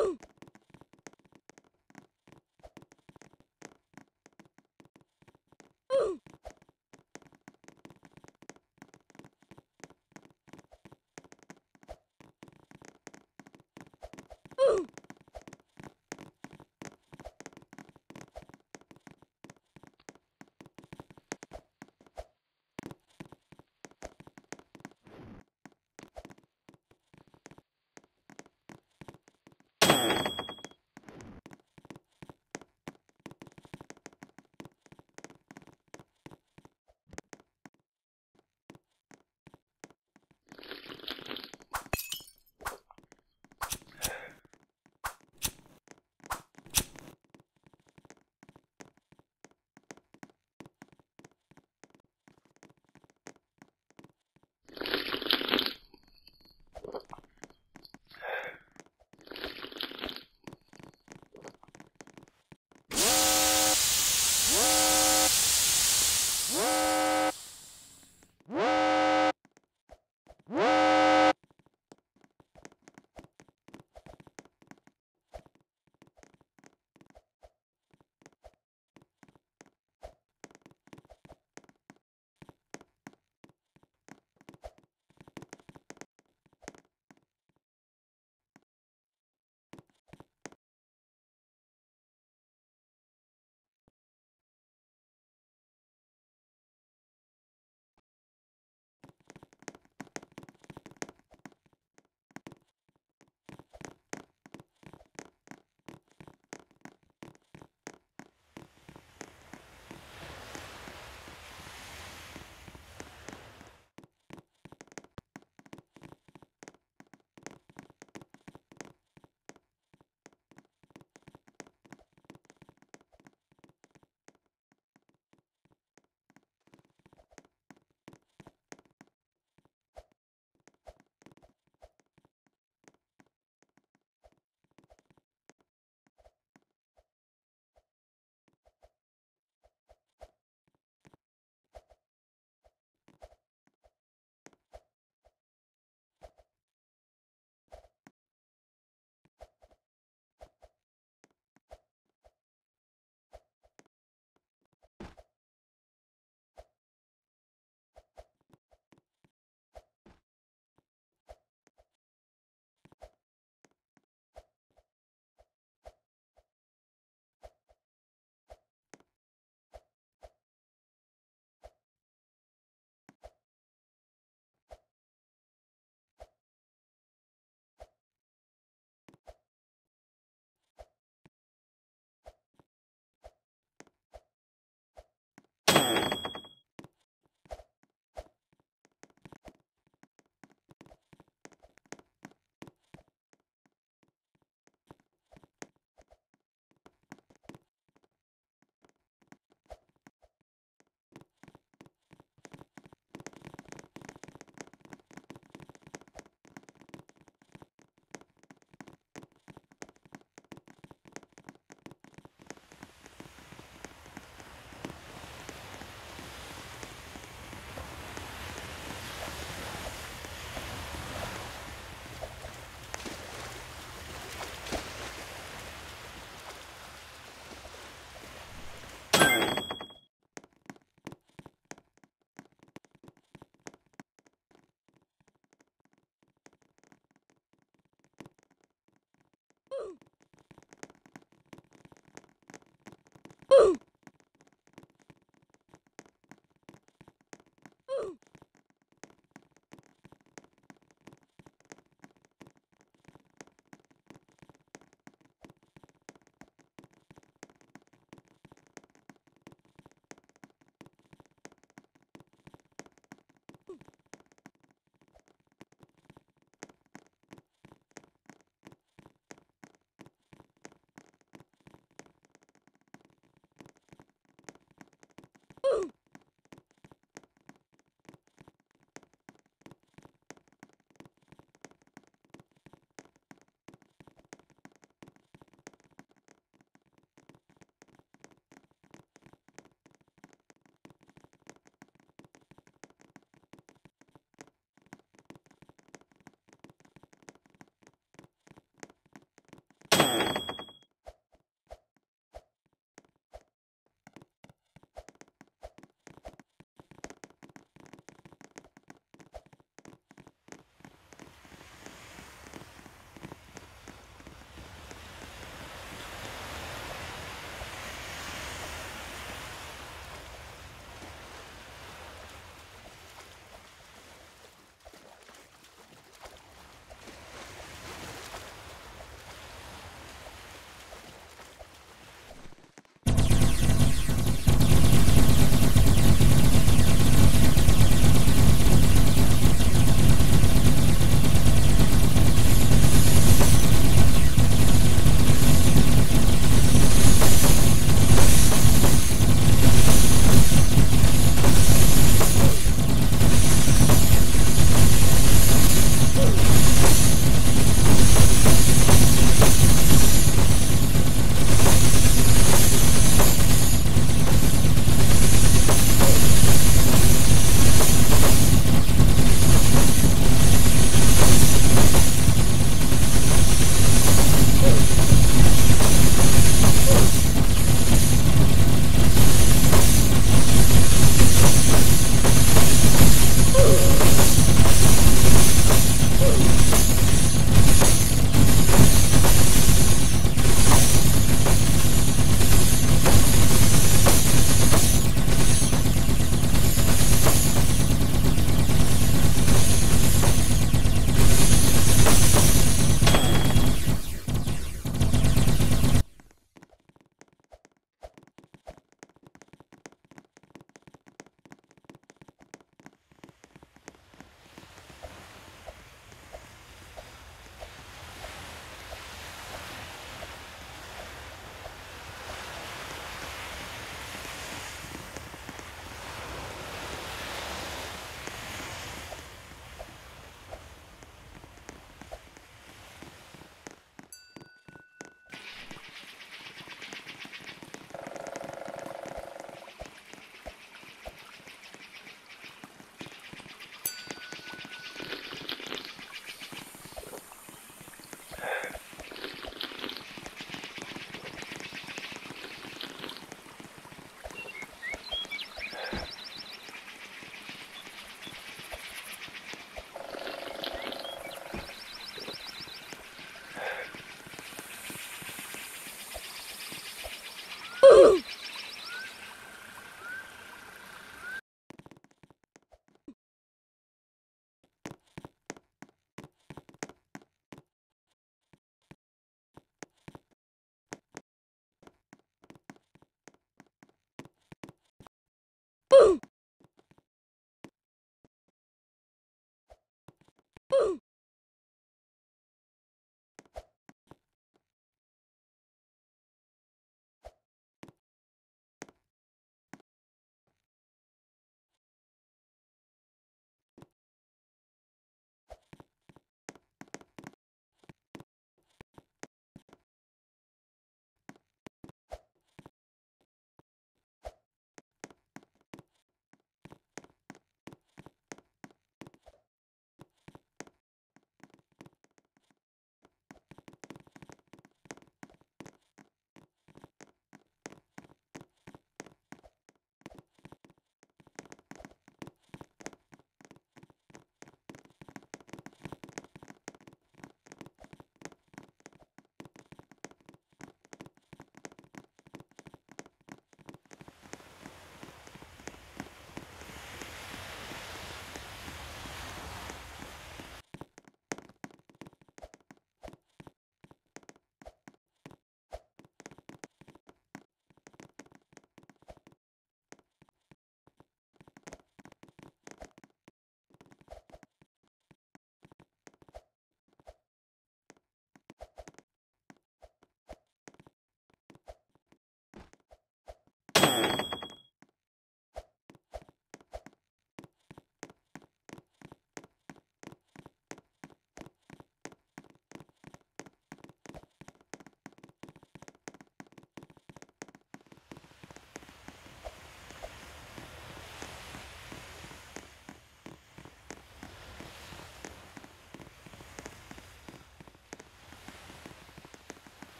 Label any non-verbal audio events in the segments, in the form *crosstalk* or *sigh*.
Woo! *gasps* *laughs*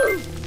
Ooh. *laughs*